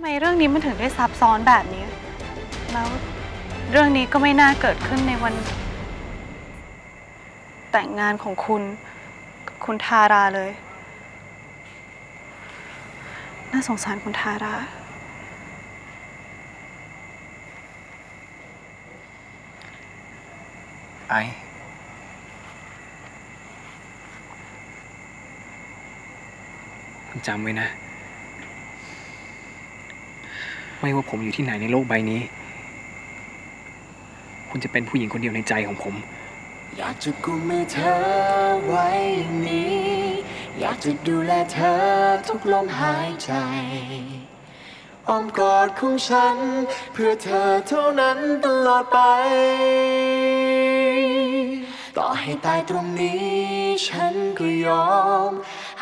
ำไมเรื่องนี้มันถึงได้ซับซ้อนแบบนี้ แล้วเรื่องนี้ก็ไม่น่าเกิดขึ้นในวัน แต่งงานของคุณกับคุณทาราเลย น่าสงสารคุณทาราไอคุณจำไว้นะ ไม่ว่าผมอยู่ที่ไหนในโลกใบนี้ คุณจะเป็นผู้หญิงคนเดียวในใจของผม อยากจะกุมมือเธอไว้อย่างนี้ อยากจะดูแลเธอทุกลมหายใจอ้อมกอดของฉัน เพื่อเธอเท่านั้นตลอดไป ต่อให้ตายตรงนี้ ฉันก็ยอม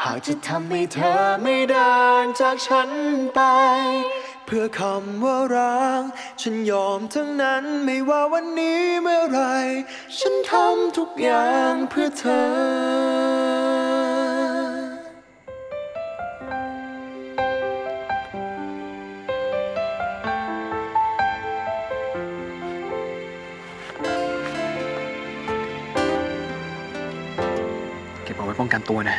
หากจะทำให้เธอไม่เดินจากฉันไป เพื่อคำว่ารักฉันยอมทั้งนั้นไม่ว่าวันนี้เมื่อไหรฉันทำทุกอย่างเพื่อเธอเก็บเอาไว้ป้องกันตัวนะ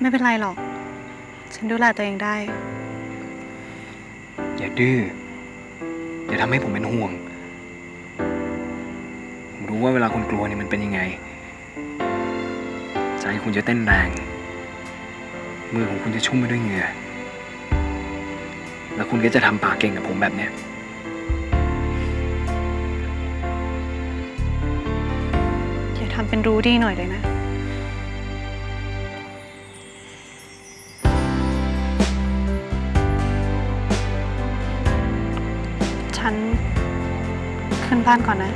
ไม่เป็นไรหรอก ฉันดูแลตัวเองได้ อย่าดื้อ อย่าทำให้ผมเป็นห่วง ผมรู้ว่าเวลาคุณกลัวเนี่ยมันเป็นยังไง ใจคุณจะเต้นแรง มือของคุณจะชุ่มไปด้วยเหงื่อ แล้วคุณก็จะทำปากเก่งกับผมแบบเนี้ยอย่าทำเป็นรู้ดีหน่อยเลยนะ ขึ้นบ้านก่อนนะ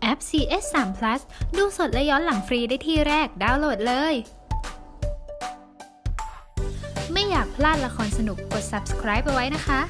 แอป CS 3 Plus ดูสดและย้อนหลังฟรีได้ที่แรกดาวน์โหลดเลย ไม่อยากพลาดละครสนุกกด subscribe ไปไว้นะคะ